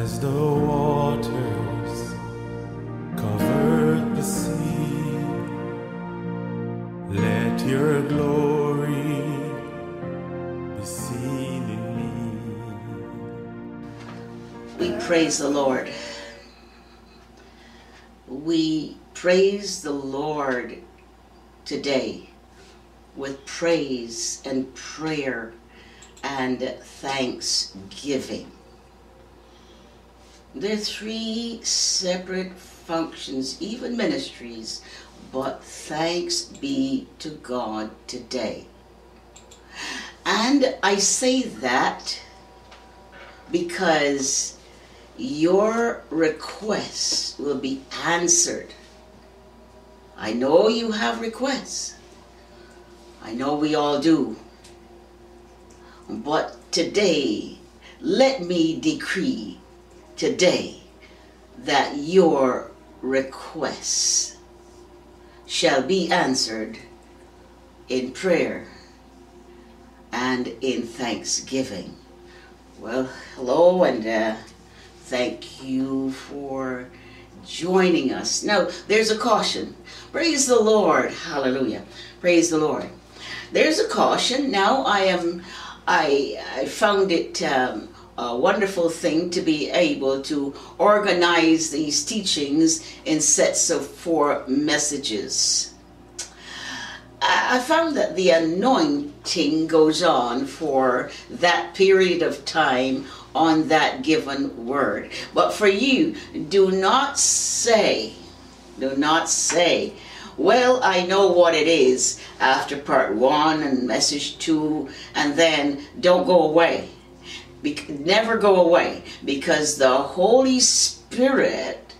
As the waters covered the sea, let your glory be seen in me. We praise the Lord. We praise the Lord today with praise and prayer and thanksgiving. They're three separate functions, even ministries, but thanks be to God today. And I say that because your requests will be answered. I know you have requests. I know we all do. But today, let me decree today that your requests shall be answered in prayer and in thanksgiving. Well, hello, and uh, thank you for joining us. Now, there's a caution. Praise the Lord. Hallelujah. Praise the Lord. There's a caution. Now, I am. I, I found it um, a wonderful thing to be able to organize these teachings in sets of four messages. I found that the anointing goes on for that period of time on that given word. But for you, do not say, do not say, well, I know what it is after part one and message two, and then don't go away be- never go away because the Holy Spirit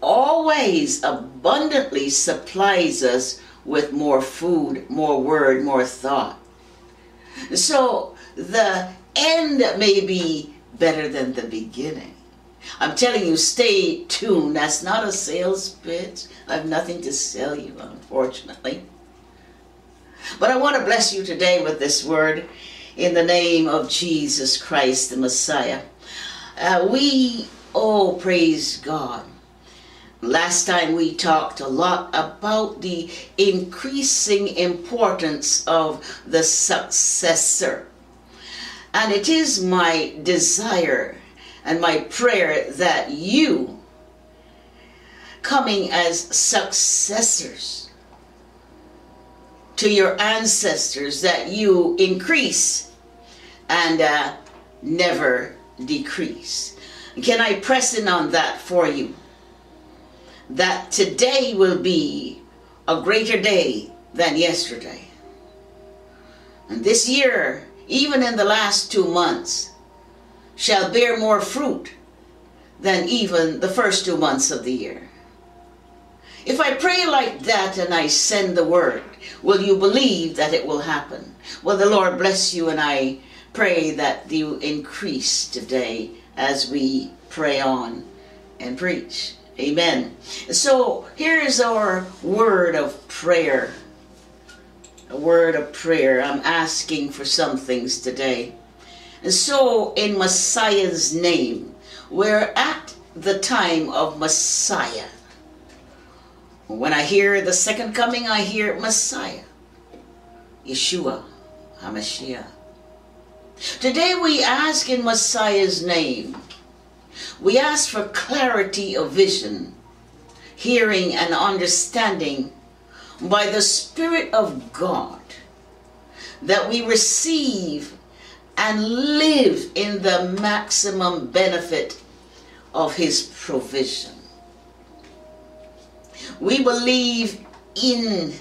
always abundantly supplies us with more food, more word, more thought. So the end may be better than the beginning. I'm telling you, stay tuned. That's not a sales pitch. I have nothing to sell you, unfortunately. But I want to bless you today with this word in the name of Jesus Christ, the Messiah. Uh, we, oh, praise God. Last time we talked a lot about the increasing importance of the successor. And it is my desire and my prayer that you, coming as successors to your ancestors, that you increase and uh, never decrease. Can I press in on that for you? That today will be a greater day than yesterday. And this year, even in the last two months, shall bear more fruit than even the first two months of the year. If I pray like that and I send the word, will you believe that it will happen? Well, the Lord bless you and I pray that you increase today as we pray on and preach. Amen. So here is our word of prayer. A word of prayer. I'm asking for some things today. And so, in Messiah's name, we're at the time of Messiah. When I hear the second coming, I hear Messiah, Yeshua, HaMashiach. Today we ask in Messiah's name. We ask for clarity of vision, hearing, and understanding by the Spirit of God that we receive and live in the maximum benefit of His provision. We believe in,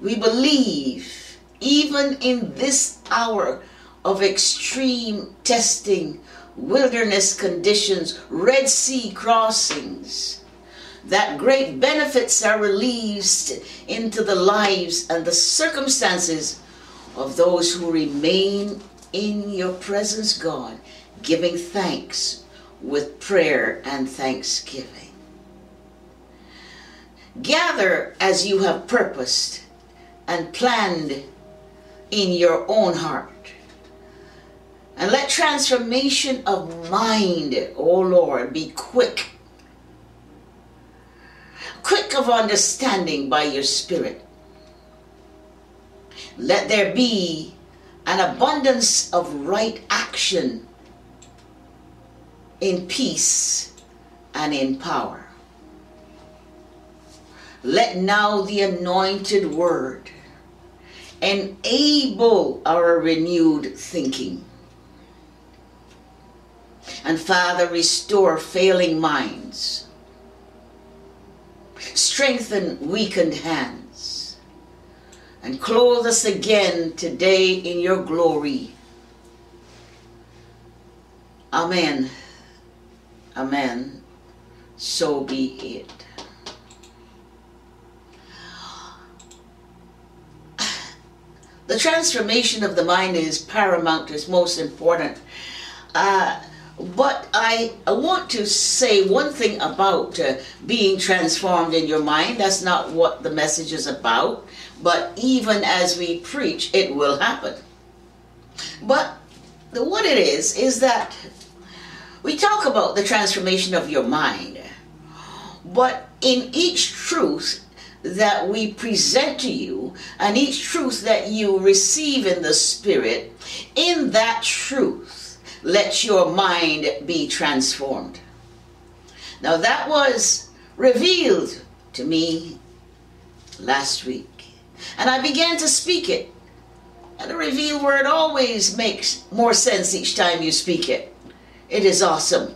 we believe even in this hour of extreme testing, wilderness conditions, Red Sea crossings, that great benefits are released into the lives and the circumstances of those who remain in your presence, God, giving thanks with prayer and thanksgiving. Gather as you have purposed and planned in your own heart And let transformation of mind, O Lord, be quick. Quick of understanding by your Spirit. Let there be an abundance of right action in peace and in power. Let now the anointed word enable our renewed thinking. And Father, restore failing minds, strengthen weakened hands, and clothe us again today in your glory. Amen. Amen. So be it. The transformation of the mind is paramount, is most important. Uh, but I, I want to say one thing about uh, being transformed in your mind. That's not what the message is about. But even as we preach, it will happen. But the, what it is, is that we talk about the transformation of your mind. But in each truth that we present to you and each truth that you receive in the Spirit, in that truth, let your mind be transformed. Now, that was revealed to me last week, and I began to speak it. And the revealed word always makes more sense each time you speak it. It is awesome.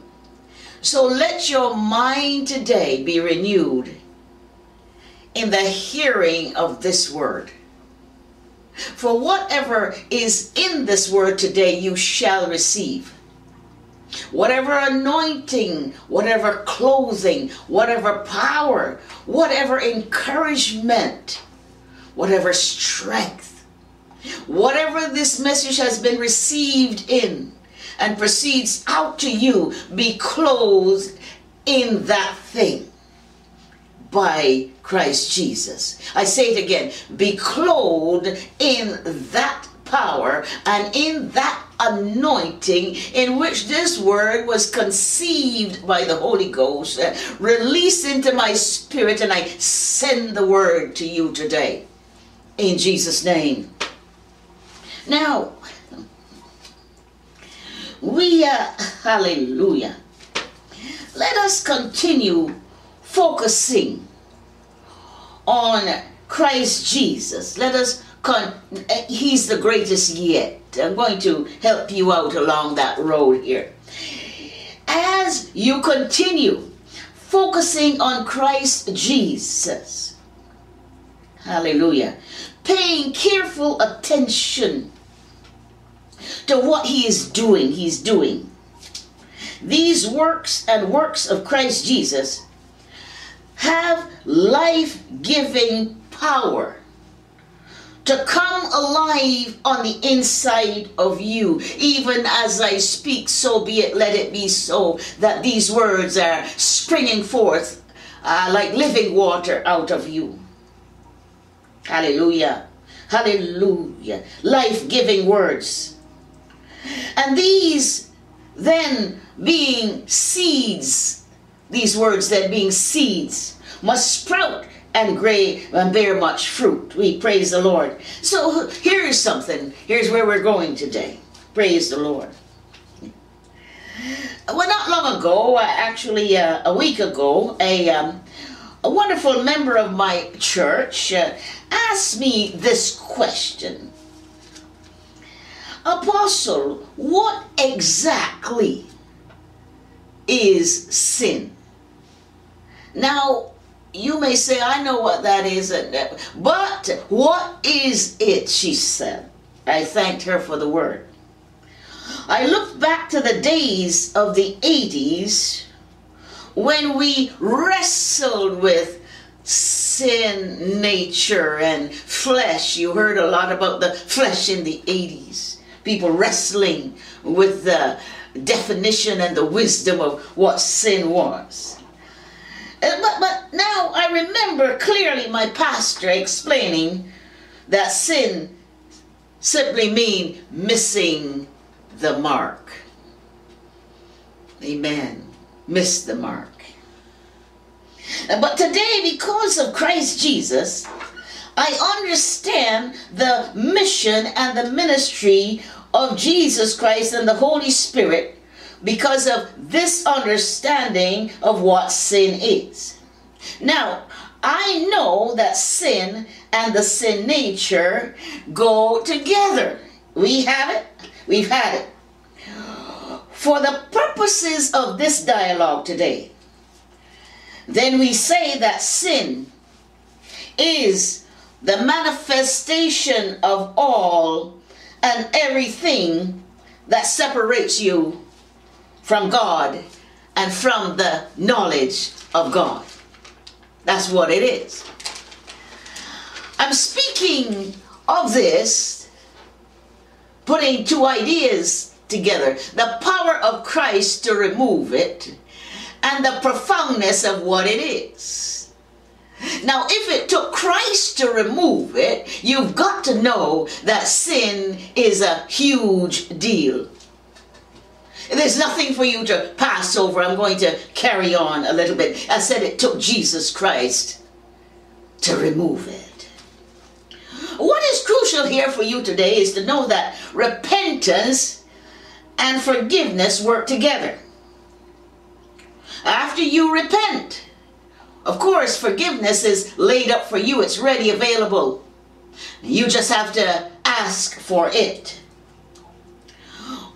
So let your mind today be renewed in the hearing of this word. For whatever is in this word today, you shall receive. Whatever anointing, whatever clothing, whatever power, whatever encouragement, whatever strength, whatever this message has been received in and proceeds out to you, be clothed in that thing by Christ Jesus. I say it again be clothed in that power and in that anointing in which this word was conceived by the Holy Ghost, uh, released into my spirit, and I send the word to you today. In Jesus' name. Now, we, uh, hallelujah. Let us continue focusing on Christ Jesus. Let us con eh, he's the greatest yet. I'm going to help you out along that road here. As you continue focusing on Christ Jesus. Hallelujah. Paying careful attention to what he is doing, he's doing. These works and works of Christ Jesus have life giving power to come alive on the inside of you. Even as I speak, so be it, let it be so, that these words are springing forth uh, like living water out of you. Hallelujah. Hallelujah. Life giving words. And these then being seeds, these words then being seeds, must sprout and gray and bear much fruit. We praise the Lord. So here's something. Here's where we're going today. Praise the Lord. Well, not long ago, uh, actually uh, a week ago, a, um, a wonderful member of my church uh, asked me this question. Apostle, what exactly is sin? Now, you may say, I know what that is, but what is it? She said. I thanked her for the word. I looked back to the days of the 80s when we wrestled with sin, nature, and flesh. You heard a lot about the flesh in the 80s. People wrestling with the definition and the wisdom of what sin was. Uh, but, but now I remember clearly my pastor explaining that sin simply mean missing the mark. Amen. Missed the mark. But today, because of Christ Jesus, I understand the mission and the ministry of Jesus Christ and the Holy Spirit because of this understanding of what sin is. Now, I know that sin and the sin nature go together. We have it, we've had it. For the purposes of this dialogue today, then we say that sin is the manifestation of all and everything that separates you from God and from the knowledge of God. That's what it is. I'm speaking of this, putting two ideas together the power of Christ to remove it, and the profoundness of what it is. Now, if it took Christ to remove it, you've got to know that sin is a huge deal. There's nothing for you to pass over. I'm going to carry on a little bit. I said it took Jesus Christ to remove it. What is crucial here for you today is to know that repentance and forgiveness work together. After you repent, of course, forgiveness is laid up for you, it's ready, available. You just have to ask for it.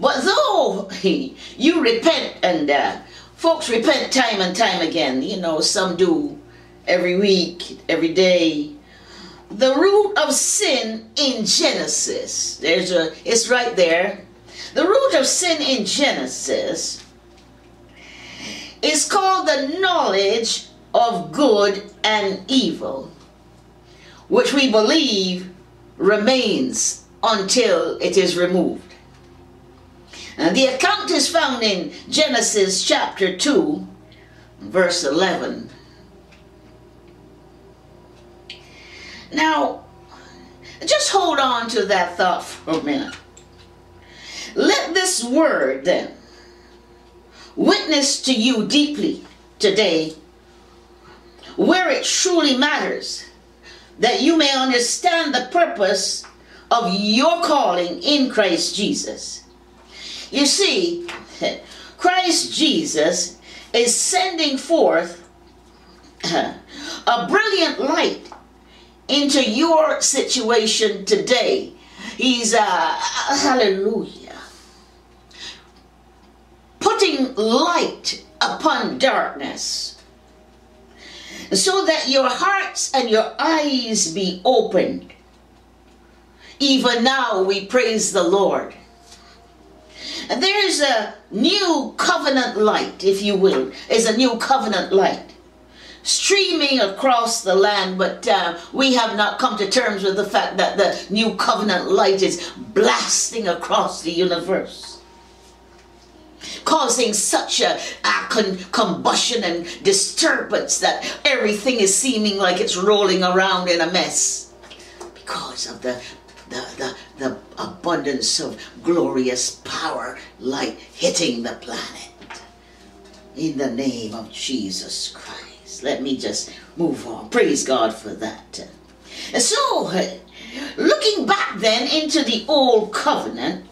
But though you repent, and uh, folks repent time and time again, you know, some do every week, every day. The root of sin in Genesis, there's a, it's right there. The root of sin in Genesis is called the knowledge of good and evil, which we believe remains until it is removed. And the account is found in Genesis chapter 2, verse 11. Now, just hold on to that thought for a minute. Let this word then witness to you deeply today where it truly matters that you may understand the purpose of your calling in Christ Jesus. You see, Christ Jesus is sending forth a brilliant light into your situation today. He's, uh, hallelujah, putting light upon darkness so that your hearts and your eyes be opened. Even now we praise the Lord. And there's a new covenant light, if you will, is a new covenant light streaming across the land, but uh, we have not come to terms with the fact that the new covenant light is blasting across the universe. Causing such a, a con- combustion and disturbance that everything is seeming like it's rolling around in a mess because of the the, the, the abundance of glorious power light hitting the planet. In the name of Jesus Christ. Let me just move on. Praise God for that. So, looking back then into the Old Covenant,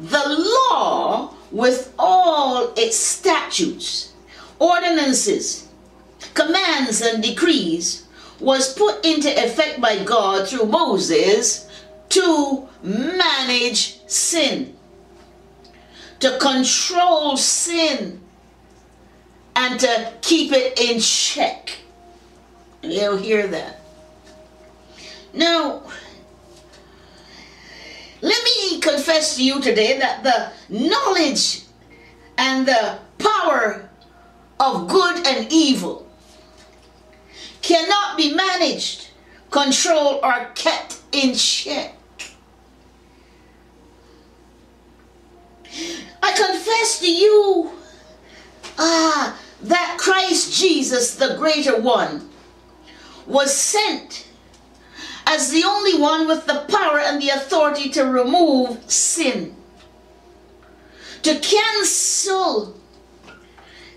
the law with all its statutes, ordinances, commands, and decrees was put into effect by God through Moses to manage sin, to control sin, and to keep it in check. You'll hear that. Now, let me confess to you today that the knowledge and the power of good and evil cannot be managed, controlled, or kept in check. I confess to you ah, that Christ Jesus, the greater one, was sent as the only one with the power and the authority to remove sin. to cancel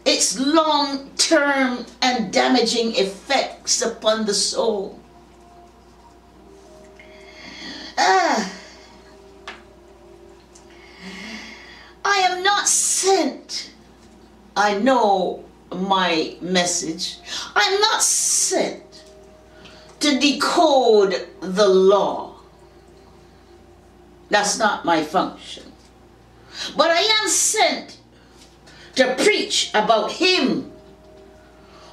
its long term and damaging effects upon the soul. Ah. I am not sent. I know my message. I'm not sent to decode the law. That's not my function. But I am sent to preach about Him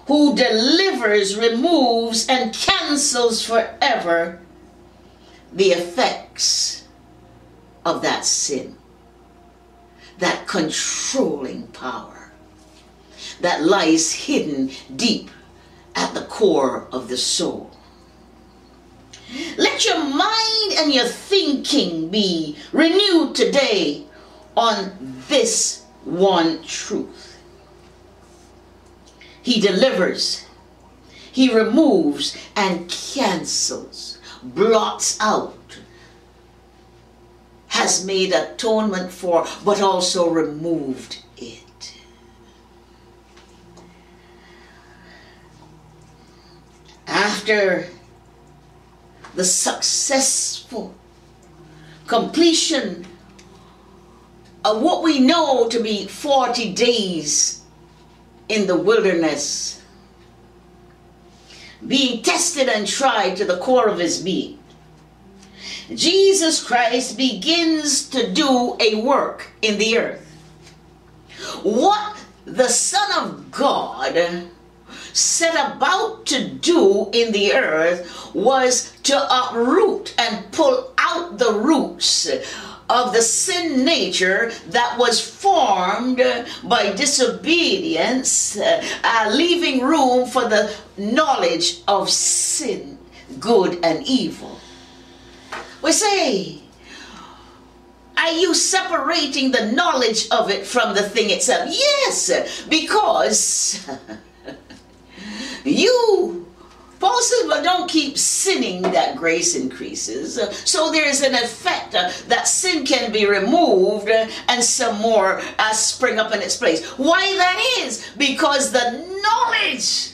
who delivers, removes, and cancels forever the effects of that sin, that controlling power that lies hidden deep at the core of the soul. Let your mind and your thinking be renewed today on this one truth. He delivers, He removes and cancels, blots out, has made atonement for, but also removed it. After the successful completion of what we know to be 40 days in the wilderness, being tested and tried to the core of his being. Jesus Christ begins to do a work in the earth. What the Son of God set about to do in the earth was to uproot and pull out the roots of the sin nature that was formed by disobedience, uh, leaving room for the knowledge of sin, good and evil. We say, are you separating the knowledge of it from the thing itself? Yes, because you Paul says, well, don't keep sinning that grace increases. So there's an effect that sin can be removed and some more uh, spring up in its place. Why that is? Because the knowledge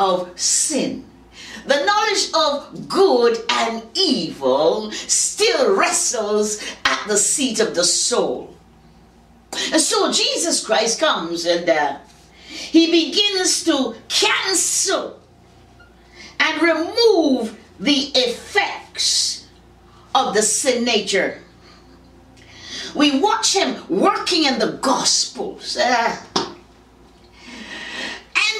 of sin, the knowledge of good and evil still wrestles at the seat of the soul. And so Jesus Christ comes and uh, he begins to cancel and remove the effects of the sin nature. We watch him working in the Gospels. Uh, and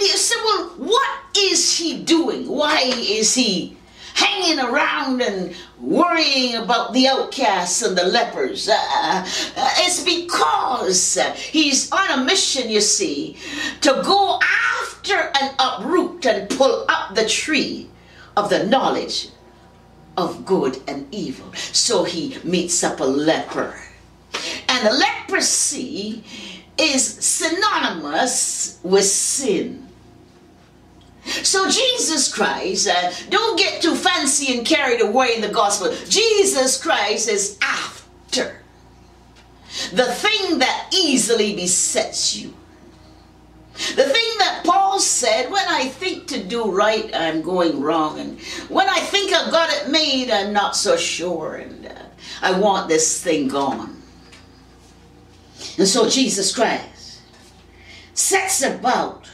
you say, well, what is he doing? Why is he hanging around and worrying about the outcasts and the lepers. Uh, uh, it's because he's on a mission, you see, to go after and uproot and pull up the tree of the knowledge of good and evil. So he meets up a leper. And leprosy is synonymous with sin. So Jesus Christ, uh, don't get too fancy and carried away in the gospel. Jesus Christ is after the thing that easily besets you. The thing that Paul said, when I think to do right, I'm going wrong. And when I think I've got it made, I'm not so sure. And uh, I want this thing gone. And so Jesus Christ sets about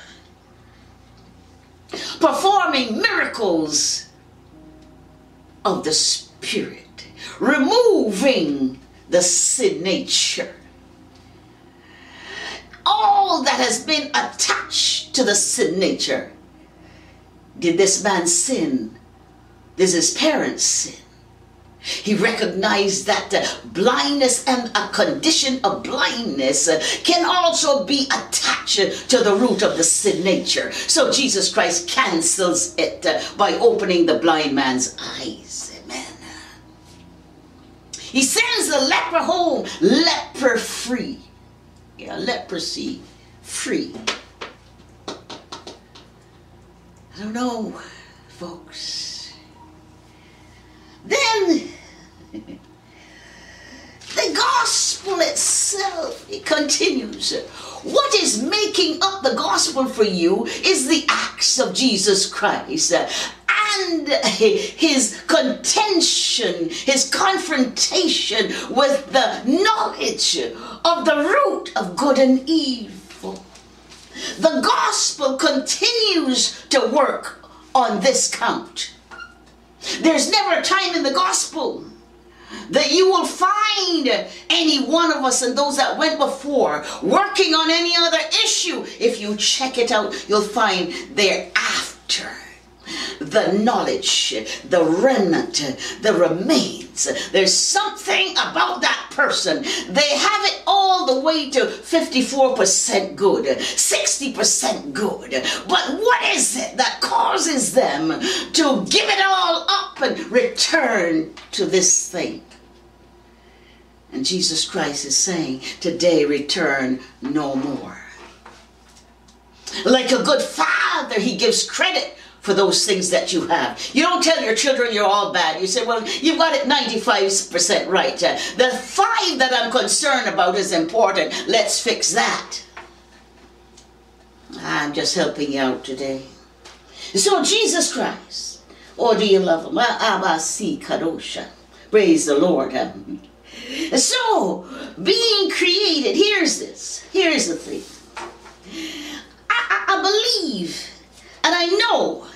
performing miracles of the Spirit, removing the sin nature. All that has been attached to the sin nature. Did this man sin? Did his parents sin? He recognized that uh, blindness and a condition of blindness uh, can also be attached to the root of the sin nature. So Jesus Christ cancels it uh, by opening the blind man's eyes. Amen. He sends the leper home, leper free. Yeah, leprosy free. I don't know, folks. Then the gospel itself it continues. What is making up the gospel for you is the acts of Jesus Christ and his contention, his confrontation with the knowledge of the root of good and evil. The gospel continues to work on this count. There's never a time in the gospel that you will find any one of us and those that went before working on any other issue. If you check it out, you'll find thereafter the knowledge, the remnant, the remains. There's something about that person. They have it all the way to 54% good, 60% good. But what is it that causes them to give it all up and return to this thing? And Jesus Christ is saying, Today return no more. Like a good father, he gives credit for those things that you have. You don't tell your children you're all bad. You say, well, you've got it 95% right. Uh, the five that I'm concerned about is important. Let's fix that. I'm just helping you out today. So Jesus Christ, or do you love him? Abasi Kadosha. Praise the Lord. So, being created, here's this. Here's the thing. I, I, I believe and I know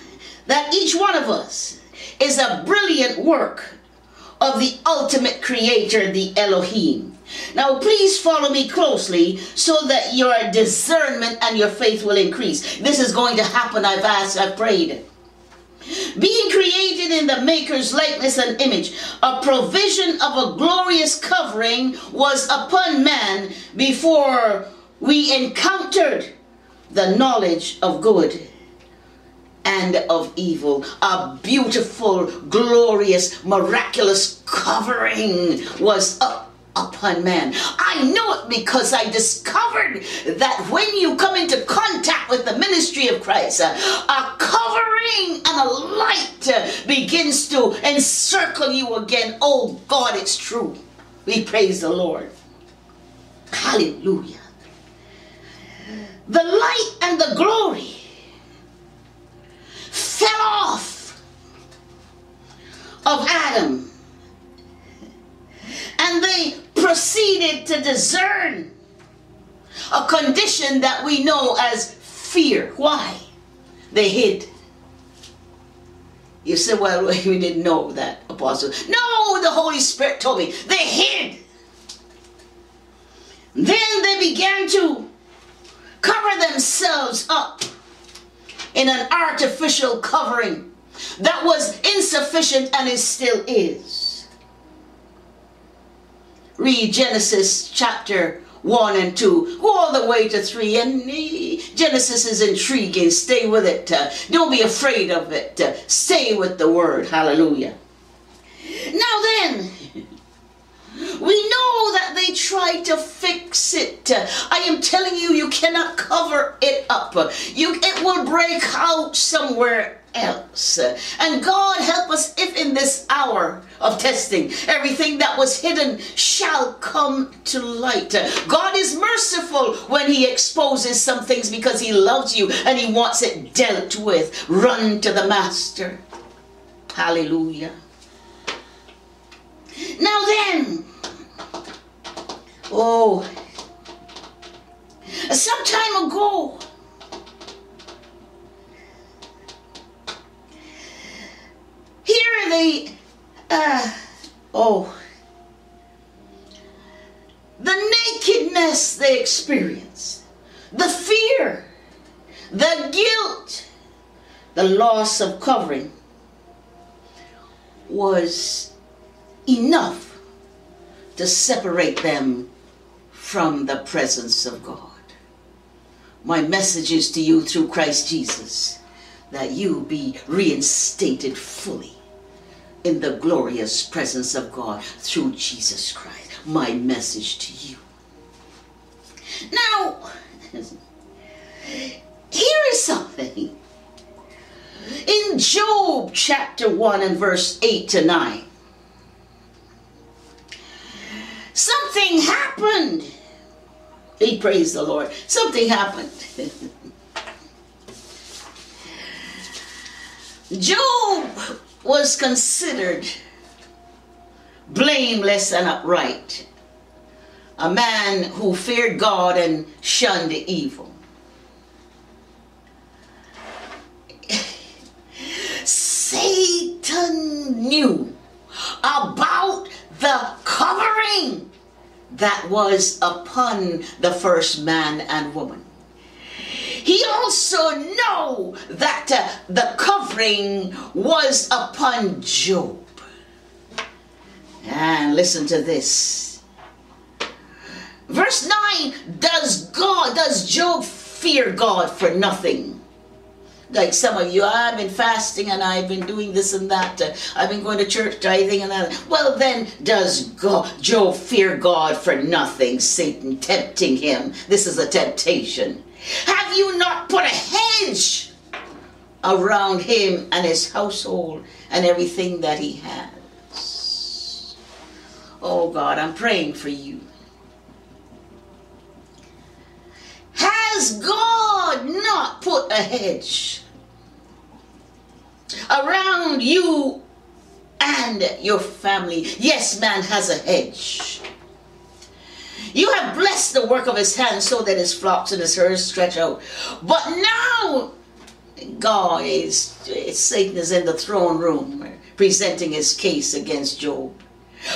that each one of us is a brilliant work of the ultimate creator, the Elohim. Now, please follow me closely so that your discernment and your faith will increase. This is going to happen. I've asked, I've prayed. Being created in the Maker's likeness and image, a provision of a glorious covering was upon man before we encountered the knowledge of good and of evil. A beautiful, glorious, miraculous covering was up upon man. I know it because I discovered that when you come into contact with the ministry of Christ, a covering and a light begins to encircle you again. Oh God, it's true. We praise the Lord. Hallelujah. The light and the glory fell off of Adam. And they proceeded to discern a condition that we know as fear. Why? They hid. You said, well, we didn't know that, Apostle. No, the Holy Spirit told me. They hid. Then they began to cover themselves up in an artificial covering that was insufficient and it still is. Read Genesis chapter 1 and 2, go all the way to 3, and Genesis is intriguing. Stay with it. Don't be afraid of it. Stay with the word. Hallelujah. Now then, we tried to fix it. I am telling you, you cannot cover it up. You, it will break out somewhere else. And God help us if in this hour of testing, everything that was hidden shall come to light. God is merciful when He exposes some things because He loves you and He wants it dealt with. Run to the Master. Hallelujah. Now then, oh, some time ago, here they, uh, oh, the nakedness they experience, the fear, the guilt, the loss of covering was enough to separate them from the presence of God. My message is to you through Christ Jesus that you be reinstated fully in the glorious presence of God through Jesus Christ. My message to you. Now, here is something. In Job chapter 1 and verse 8 to 9, something happened We praised the Lord. Something happened. Job was considered blameless and upright, a man who feared God and shunned the evil. Satan knew about the covering that was upon the first man and woman. He also knew that uh, the covering was upon Job. And listen to this. Verse 9, does God, does Job fear God for nothing? Like some of you, I've been fasting and I've been doing this and that. I've been going to church, tithing and that. Well, then does God, Job fear God for nothing? Satan tempting him. This is a temptation. Have you not put a hedge around him and his household and everything that he has? Oh God, I'm praying for you. Has God not put a hedge around you and your family? Yes, man has a hedge. You have blessed the work of his hands so that his flocks and his herds stretch out. But now God is, Satan is in the throne room presenting his case against Job.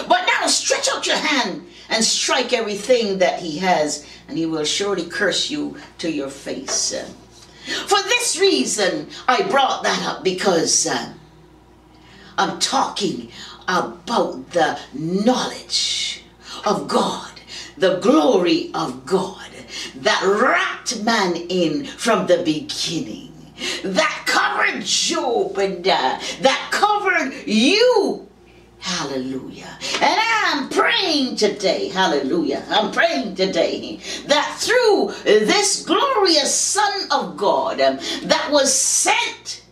But now stretch out your hand and strike everything that he has, and he will surely curse you to your face. For this reason, I brought that up because uh, I'm talking about the knowledge of God, the glory of God that wrapped man in from the beginning, that covered Job and uh, that covered you Hallelujah. And I'm praying today, hallelujah. I'm praying today that through this glorious Son of God um, that was sent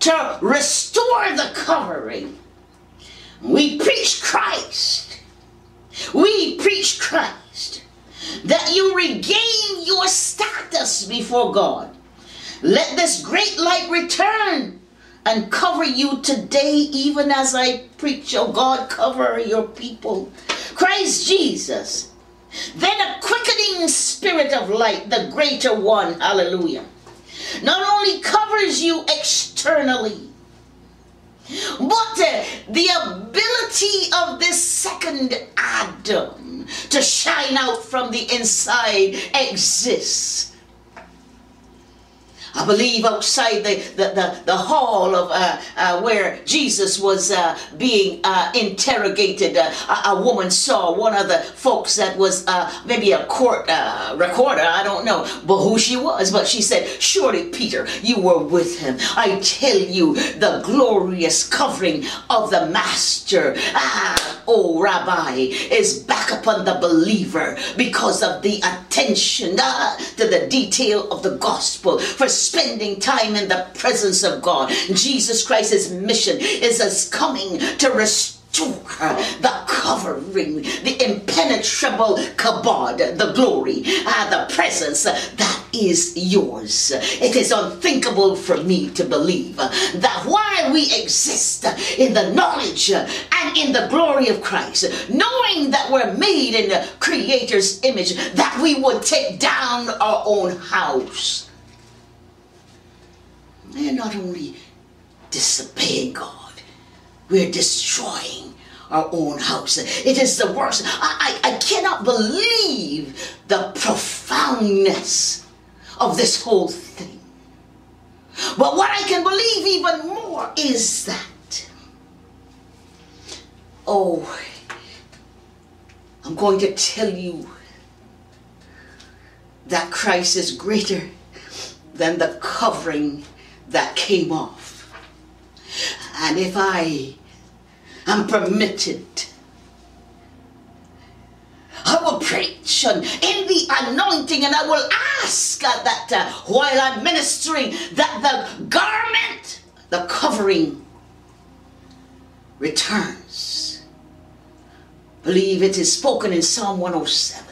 to restore the covering, we preach Christ. We preach Christ. That you regain your status before God. Let this great light return and cover you today, even as I preach. Oh God, cover your people. Christ Jesus. Then a quickening spirit of light, the greater one, hallelujah, not only covers you externally, but uh, the ability of this second Adam to shine out from the inside exists. I believe outside the, the, the, the hall of uh, uh, where Jesus was uh, being uh, interrogated, uh, a, a, woman saw one of the folks that was uh, maybe a court recorder, I don't know, but who she was. But she said, Surely, Peter, you were with him. I tell you, the glorious covering of the Master, ah, oh Rabbi, is back upon the believer because of the attention ah, to the detail of the gospel. For spending time in the presence of God. Jesus Christ's mission is as coming to restore the covering, the impenetrable kabod, the glory, uh, the presence that is yours. It is unthinkable for me to believe that while we exist in the knowledge and in the glory of Christ, knowing that we're made in the Creator's image, that we would take down our own house we are not only disobeying God, we're destroying our own house. It is the worst. I, I, I cannot believe the profoundness of this whole thing. But what I can believe even more is that, oh, I'm going to tell you that Christ is greater than the covering that came off. And if I am permitted, I will preach and in the anointing and I will ask that uh, while I'm ministering that the garment, the covering returns. Believe it is spoken in Psalm 107.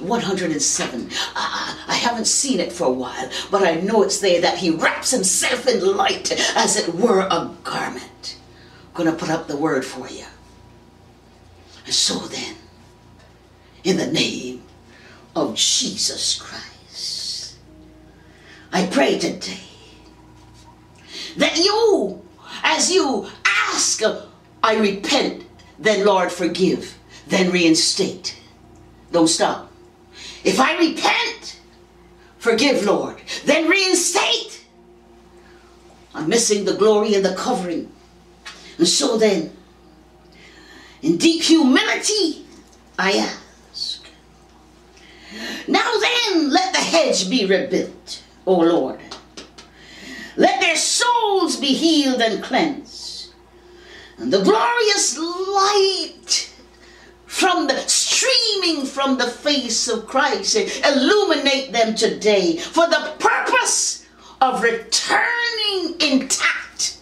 107. I, I haven't seen it for a while, but I know it's there that he wraps himself in light as it were a garment. I'm going to put up the word for you. And so then, in the name of Jesus Christ, I pray today that you, as you ask, I repent, then Lord forgive, then reinstate. Don't stop. If I repent, forgive, Lord, then reinstate. I'm missing the glory and the covering. And so then, in deep humility, I ask. Now then, let the hedge be rebuilt, O Lord. Let their souls be healed and cleansed. And the glorious light from the streaming from the face of Christ illuminate them today for the purpose of returning intact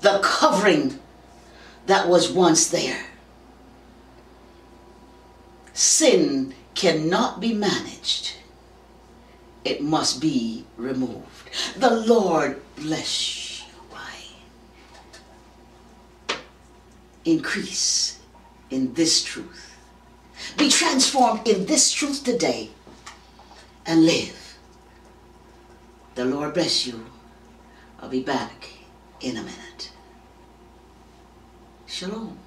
the covering that was once there. Sin cannot be managed. It must be removed. The Lord bless you. Why? Increase in this truth. Be transformed in this truth today and live. The Lord bless you. I'll be back in a minute. Shalom.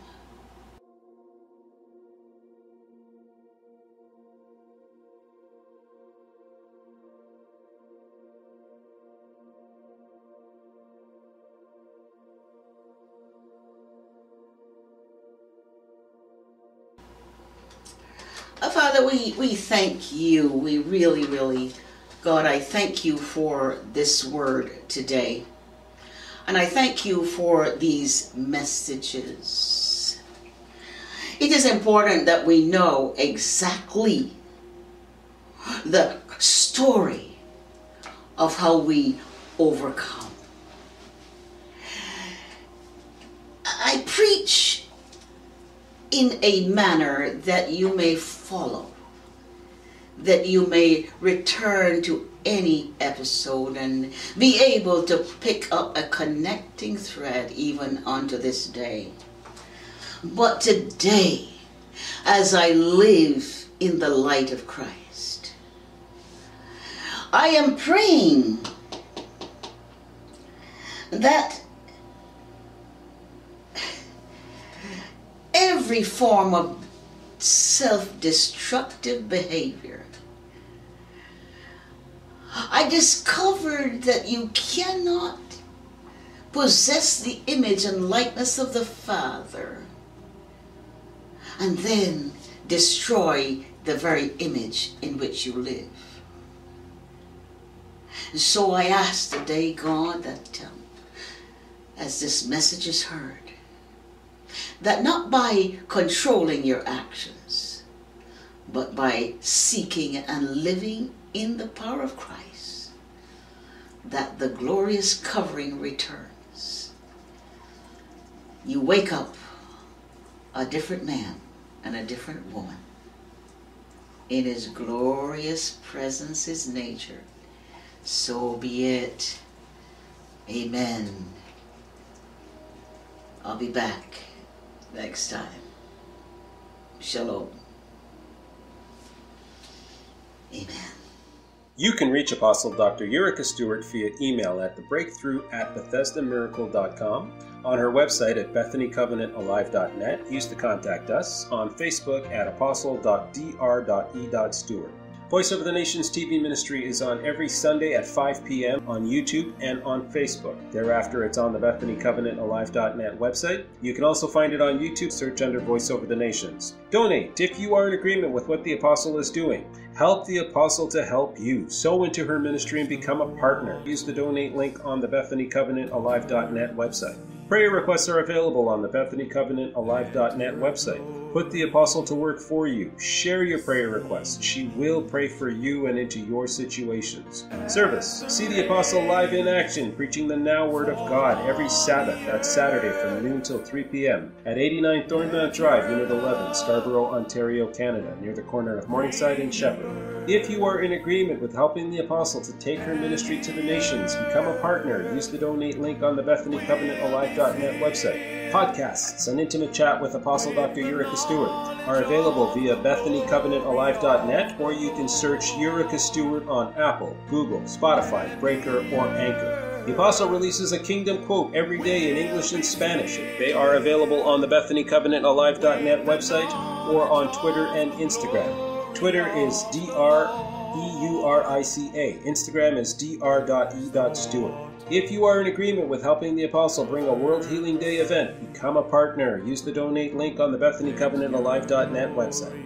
We, we thank you. We really, really, God, I thank you for this word today. And I thank you for these messages. It is important that we know exactly the story of how we overcome. I preach in a manner that you may follow, that you may return to any episode and be able to pick up a connecting thread even unto this day. But today, as I live in the light of Christ, I am praying that every form of self destructive behavior. I discovered that you cannot possess the image and likeness of the Father and then destroy the very image in which you live. And so I ask today, God, that um, as this message is heard, that not by controlling your actions, but by seeking and living in the power of Christ, that the glorious covering returns. You wake up a different man and a different woman. In his glorious presence, his nature. So be it. Amen. I'll be back next time. Shalom. Amen. You can reach Apostle Dr. Eurica Stewart via email at thebreakthrough at BethesdaMiracle.com, on her website at BethanyCovenantAlive.net. Use to contact us on Facebook at apostle.dr.e.stewart. Voice Over the Nations TV ministry is on every Sunday at 5 p.m. on YouTube and on Facebook. Thereafter, it's on the Bethany Covenant Alive.net website. You can also find it on YouTube. Search under Voice Over the Nations. Donate if you are in agreement with what the apostle is doing. Help the apostle to help you. Sow into her ministry and become a partner. Use the donate link on the Bethany Covenant Alive.net website. Prayer requests are available on the BethanyCovenantAlive.net website. Put the apostle to work for you. Share your prayer requests. She will pray for you and into your situations. Service. See the apostle live in action, preaching the now word of God every Sabbath. That's Saturday from noon till 3 p.m. at 89 Thornmount Drive, Unit 11, Scarborough, Ontario, Canada, near the corner of Morningside and Sheppard. If you are in agreement with helping the apostle to take her ministry to the nations, become a partner. Use the donate link on the Bethany BethanyCovenantAlive.net website. Podcasts, an intimate chat with Apostle Dr. Eurica Stewart, are available via BethanyCovenantAlive.net or you can search Eurica Stewart on Apple, Google, Spotify, Breaker, or Anchor. The Apostle releases a kingdom quote every day in English and Spanish. They are available on the BethanyCovenantAlive.net website or on Twitter and Instagram. Twitter is D-R-E-U-R-I-C-A. Instagram is dr.e.stewart. If you are in agreement with helping the Apostle bring a World Healing Day event, become a partner. Use the donate link on the BethanyCovenantAlive.net website.